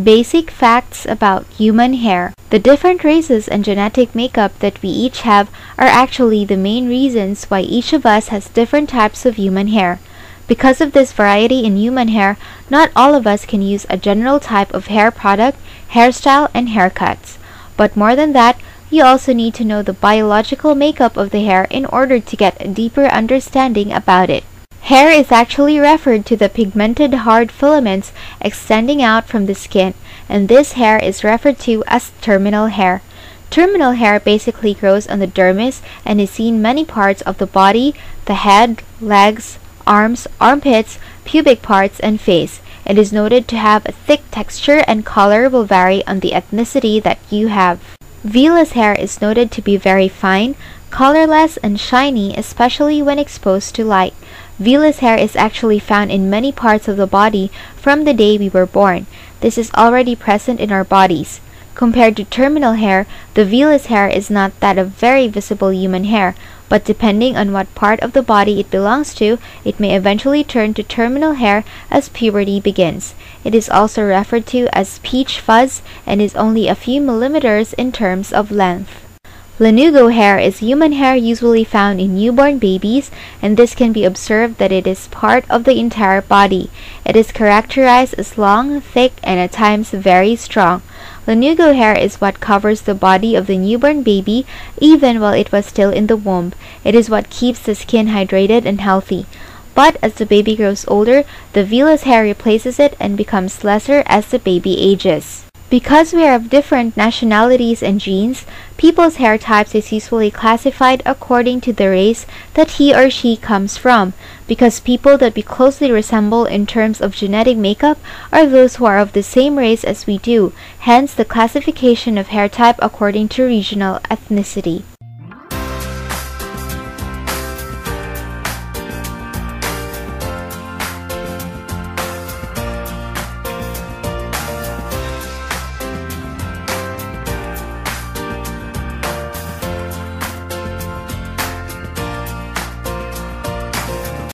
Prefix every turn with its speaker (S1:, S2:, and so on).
S1: Basic facts about human hair. The different races and genetic makeup that we each have are actually the main reasons why each of us has different types of human hair. Because of this variety in human hair, not all of us can use a general type of hair product, hairstyle, and haircuts. But more than that, you also need to know the biological makeup of the hair in order to get a deeper understanding about it. Hair is actually referred to the pigmented hard filaments extending out from the skin, and this hair is referred to as terminal hair. Terminal hair basically grows on the dermis and is seen many parts of the body, the head, legs, arms, armpits, pubic parts, and face. It is noted to have a thick texture and color will vary on the ethnicity that you have. Vellus hair is noted to be very fine, colorless, and shiny especially when exposed to light. Vellus hair is actually found in many parts of the body from the day we were born. This is already present in our bodies. Compared to terminal hair, the vellus hair is not that of very visible human hair, but depending on what part of the body it belongs to, it may eventually turn to terminal hair as puberty begins. It is also referred to as peach fuzz and is only a few millimeters in terms of length. Lanugo hair is human hair usually found in newborn babies, and this can be observed that it is part of the entire body. It is characterized as long, thick, and at times very strong. Lanugo hair is what covers the body of the newborn baby even while it was still in the womb. It is what keeps the skin hydrated and healthy. But as the baby grows older, the vellus hair replaces it and becomes lesser as the baby ages. Because we are of different nationalities and genes, people's hair types is usually classified according to the race that he or she comes from, because people that we closely resemble in terms of genetic makeup are those who are of the same race as we do, hence the classification of hair type according to regional ethnicity.